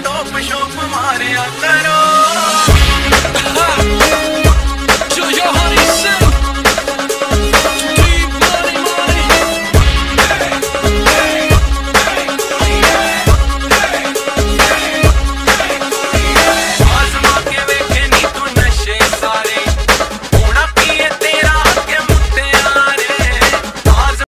Dope shop Maria करो।